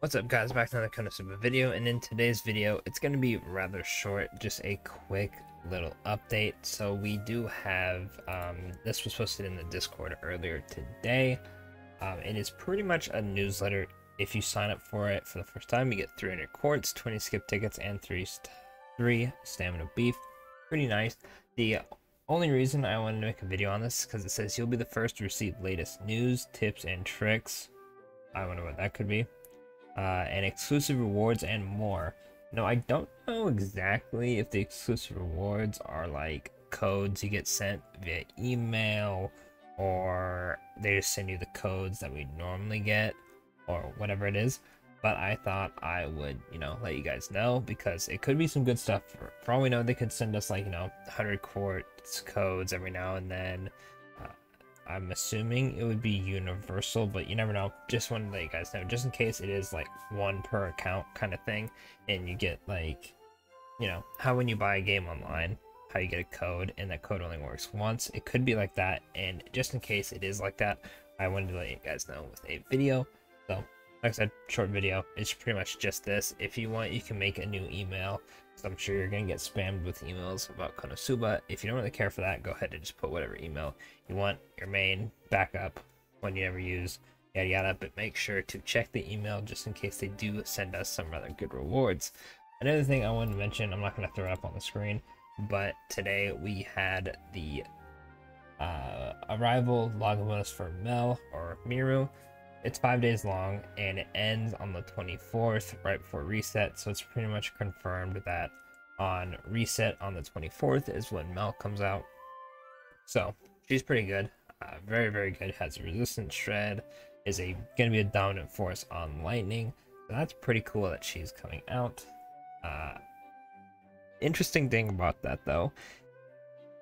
What's up guys, back to another Konosuba video, and in today's video, it's going to be rather short, just a quick little update. So we do have, um, this was posted in the Discord earlier today. Um, it is pretty much a newsletter. If you sign up for it for the first time, you get 300 quartz, 20 skip tickets, and 3, st 3 stamina beef. Pretty nice. The only reason I wanted to make a video on this is because it says you'll be the first to receive latest news, tips, and tricks. I wonder what that could be uh, and exclusive rewards and more. No, I don't know exactly if the exclusive rewards are like codes you get sent via email or they just send you the codes that we normally get or whatever it is. But I thought I would, you know, let you guys know because it could be some good stuff. For, for all we know, they could send us like, you know, 100 quartz codes every now and then. I'm assuming it would be universal, but you never know. Just wanted to let you guys know, just in case it is like one per account kind of thing, and you get like, you know, how when you buy a game online, how you get a code, and that code only works once. It could be like that, and just in case it is like that, I wanted to let you guys know with a video. So, like I said, short video. It's pretty much just this. If you want, you can make a new email I'm sure you're going to get spammed with emails about Konosuba. If you don't really care for that, go ahead and just put whatever email you want, your main, backup, one you never use, yada yada. But make sure to check the email just in case they do send us some rather good rewards. Another thing I wanted to mention, I'm not going to throw it up on the screen, but today we had the uh, arrival log bonus for Mel or Meru. It's five days long and it ends on the 24th, right before reset. So it's pretty much confirmed that on reset on the 24th is when Mel comes out. So she's pretty good, uh, very very good. Has a resistance shred, is a gonna be a dominant force on lightning. So that's pretty cool that she's coming out. Uh, interesting thing about that though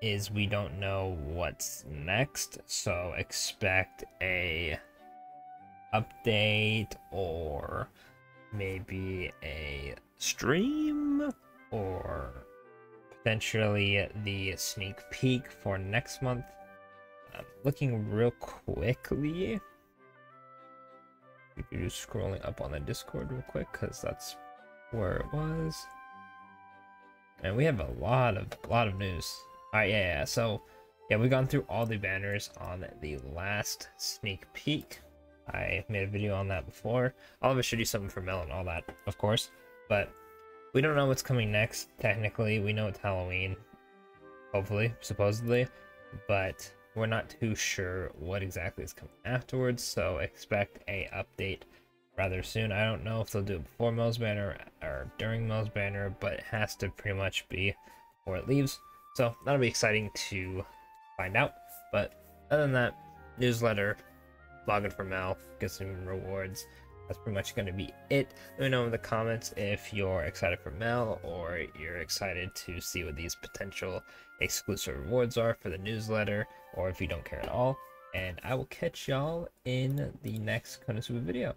is we don't know what's next, so expect a update or maybe a stream or potentially the sneak peek for next month. Um, looking real quickly. Just scrolling up on the Discord real quick because that's where it was. And we have a lot of lot of news. Alright, yeah, yeah. So yeah, we've gone through all the banners on the last sneak peek. I made a video on that before. I'll have to show you something for Mel and all that, of course. But we don't know what's coming next, technically. We know it's Halloween, hopefully, supposedly. But we're not too sure what exactly is coming afterwards, so expect a update rather soon. I don't know if they'll do it before Mel's Banner or during Mel's Banner, but it has to pretty much be before it leaves. So that'll be exciting to find out. But other than that, newsletter, login for Mel, get some rewards. That's pretty much going to be it. Let me know in the comments if you're excited for Mel or you're excited to see what these potential exclusive rewards are for the newsletter or if you don't care at all. And I will catch y'all in the next Konosuba video.